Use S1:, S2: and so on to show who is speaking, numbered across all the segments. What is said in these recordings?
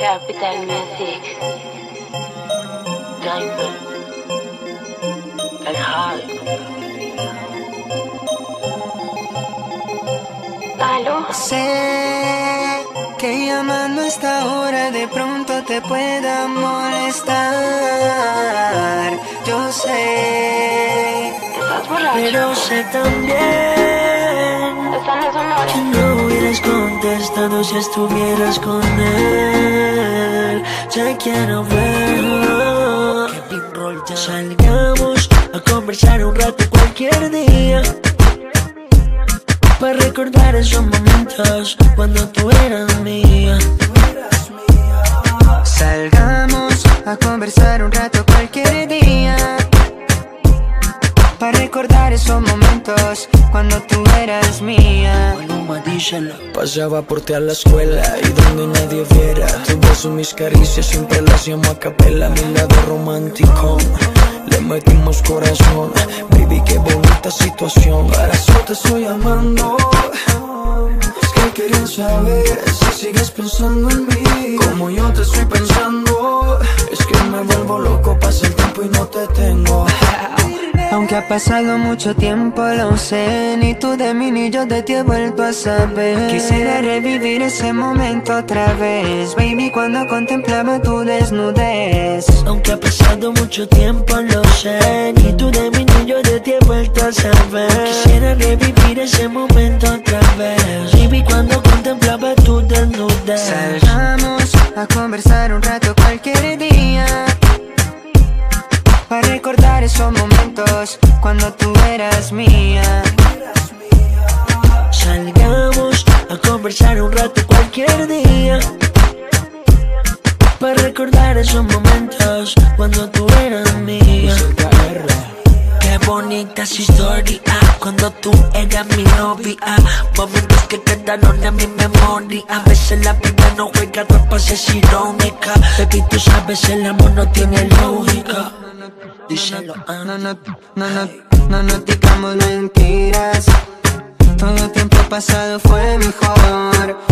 S1: Capital Music. Diamond. El.
S2: Sé que llamando a esta hora de pronto te pueda molestar. Yo sé, pero sé también que no hubieras contestado si estuvieras con él. Te quiero ver. Salgamos a conversar un rato cualquier día. Para recordar esos momentos cuando tú eras mía. Salgamos a conversar un rato cualquier día. Para recordar esos momentos cuando tú eras mía.
S3: Pasaba por ti a la escuela y donde nadie viera Tu beso, mis caricias, siempre las llamo a capela Mi lado romántico, le metimos corazón Baby, qué bonita situación. Para eso te estoy llamando. Es que quería saber si sigues pensando en mí. Como yo te estoy pensando Es que me vuelvo loco, pasa el tiempo y no te tengo
S2: Aunque ha pasado mucho tiempo, lo sé. Ni tú de mí ni yo de ti he vuelto a saber. Quisiera revivir ese momento otra vez, baby, cuando contemplaba tu desnudez. Aunque ha pasado mucho tiempo, lo sé. Ni tú de mí ni yo de ti he vuelto a saber. Quisiera revivir ese momento otra vez, cuando tú eras mía. Salgamos a conversar un rato cualquier día. Para recordar esos momentos cuando tú eras mía. Qué bonita esa historia cuando tú eras mi novia. Momentos que quedaron en mi memoria. A veces la vida no juega trampas, es irónica. Baby, tú sabes, el amor no tiene lógica. Díselo, ah. no, no, no, no, no digamos mentiras. Todo tiempo pasado fue mejor.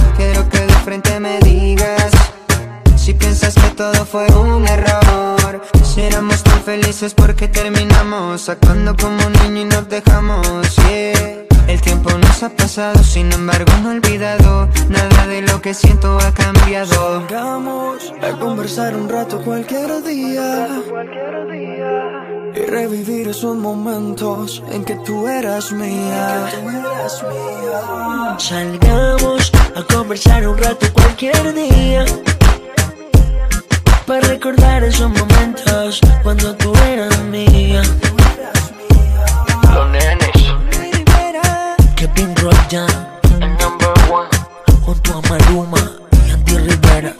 S2: Felices porque terminamos Actuando como niño y nos dejamos yeah. El tiempo nos ha pasado, sin embargo no he olvidado Nada de lo que siento ha cambiado
S3: Salgamos a conversar un rato cualquier día y revivir esos momentos en que tú eras mía.
S2: Salgamos a conversar un rato cualquier día Para recordar esos momentos cuando tú eras mía
S1: Los nenes.
S2: Kevin Royan
S1: El number one.
S2: junto a Maluma y Andy Rivera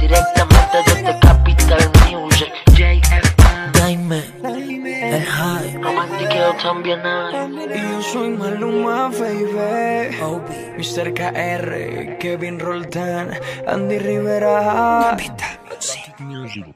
S1: Directamente desde Capital Music. JFM.
S2: Diamond, El High,
S1: Romantiqueo también hay.
S3: Y yo soy Maluma, baby.
S2: Obi
S3: Mr. KR, Kevin Roldan, Andy Rivera.
S2: Capital неожиданно.